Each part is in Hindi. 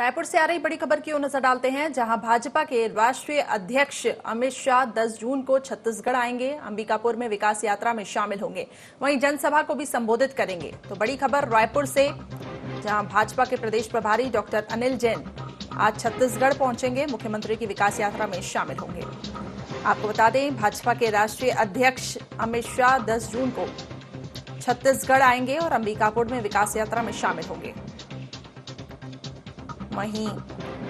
रायपुर से आ रही बड़ी खबर की ओर नज़र डालते हैं, जहाँ भाजपा के राष्ट्रीय अध्यक्ष अमित शाह 10 जून को छत्तीसगढ़ आएँगे, अंबिकापुर में विकास यात्रा में शामिल होंगे। वहीं जनसभा को भी संबोधित करेंगे। तो बड़ी खबर रायपुर से, जहाँ भाजपा के प्रदेश प्रभारी डॉक्टर अनिल जैन आज छत्तीसगढ़ पहुँचेंगे, मुख्यमंत्री की विकास यात्रा में शामिल होंगे। आपको बता दें, भाजपा के राष्ट्रीय अध्यक्ष अमित शाह दस जून को छत्तीसगढ़ आएँगे और अंबिकापुर में विकास यात्रा में शामिल होंगे। वहीं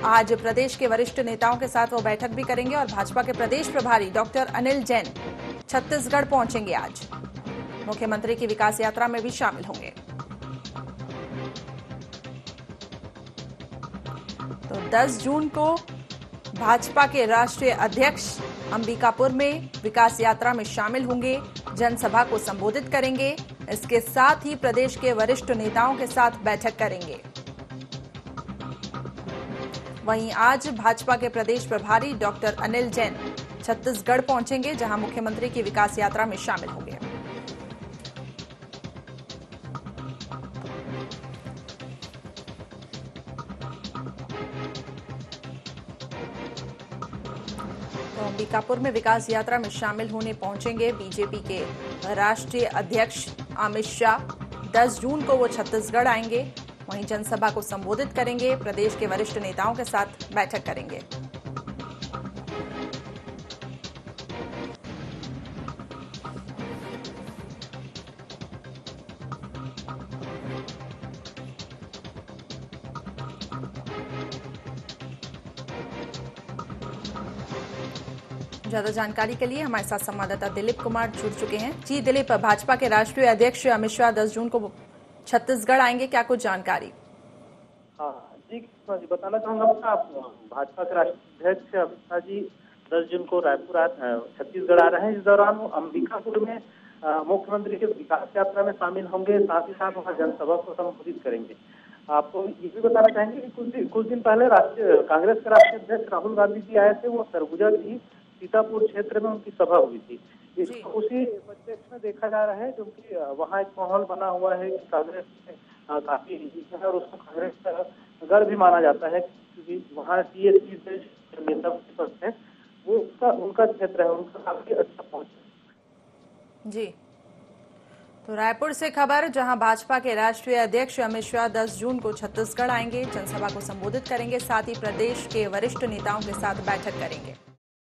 आज प्रदेश के वरिष्ठ नेताओं के साथ वो बैठक भी करेंगे और भाजपा के प्रदेश प्रभारी डॉक्टर अनिल जैन छत्तीसगढ़ पहुँचेंगे आज। मुख्यमंत्री की विकास यात्रा में भी शामिल होंगे। तो 10 जून को भाजपा के राष्ट्रीय अध्यक्ष अंबिकापुर में विकास यात्रा में शामिल होंगे, जनसभा को संबोधित करेंगे, इसके साथ ही प्रदेश के वरिष्ठ नेताओं के साथ बैठक करेंगे। वहीं आज भाजपा के प्रदेश प्रभारी डॉक्टर अनिल जैन छत्तीसगढ़ पहुँचेंगे, जहाँ मुख्यमंत्री की विकास यात्रा में शामिल होंगे। तो अंबिकापुर में विकास यात्रा में शामिल होने पहुँचेंगे बीजेपी के राष्ट्रीय अध्यक्ष अमित शाह। 10 जून को वो छत्तीसगढ़ आएँगे। वहीं जनसभा को संबोधित करेंगे। प्रदेश के वरिष्ठ नेताओं के साथ बैठक करेंगे। ज़्यादा जानकारी के लिए हमारे साथ संवाददाता दिलीप कुमार जुड़ चुके हैं। जी, दिलीप, भाजपा के राष्ट्रीय अध्यक्ष अमित शाह दस जून को छत्तीसगढ़ आएँगे, क्या कुछ जानकारी? हाँ जी बताना चाहूँगा भाजपा के राष्ट्रीय अध्यक्ष अमित शाह जी दस जून को रायपुर छत्तीसगढ़ आ रहे हैं। इस दौरान वो अंबिकापुर में मुख्यमंत्री के विकास यात्रा में शामिल होंगे। साथ ही साथ वहाँ जनसभा को संबोधित करेंगे। आपको ये भी बताना चाहेंगे कि कुछ दिन कुछ दिन पहले राष्ट्रीय, कांग्रेस के राष्ट्रीय अध्यक्ष राहुल गांधी जी आए थे। वो सरगुजा की सीतापुर क्षेत्र में उनकी सभा हुई थी। उसी परिप्रेक्ष्य में देखा जा रहा है क्योंकि वहाँ एक माहौल बना हुआ है कि कांग्रेस काफ़ी है और उसको कांग्रेस का गढ़ भी माना जाता है क्योंकि वहाँ टीएसपी से नेता है वो उसका उनका क्षेत्र है उनका काफ़ी अच्छा पहुँच जी। तो रायपुर से खबर जहाँ भाजपा के राष्ट्रीय अध्यक्ष अमित शाह 10 जून को छत्तीसगढ़ आएँगे जनसभा को संबोधित करेंगे साथ ही प्रदेश के वरिष्ठ नेताओं के साथ बैठक करेंगे।